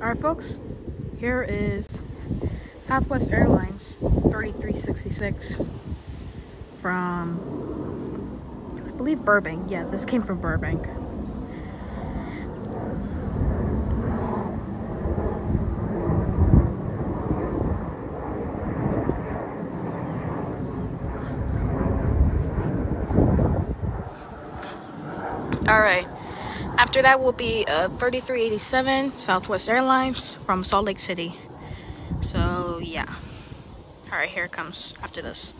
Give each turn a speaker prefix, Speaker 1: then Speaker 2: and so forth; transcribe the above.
Speaker 1: Alright folks, here is Southwest Airlines 3366 from, I believe Burbank. Yeah, this came from Burbank. Alright. After that will be uh, a 3387 Southwest Airlines from Salt Lake City. So yeah. Alright, here it comes after this.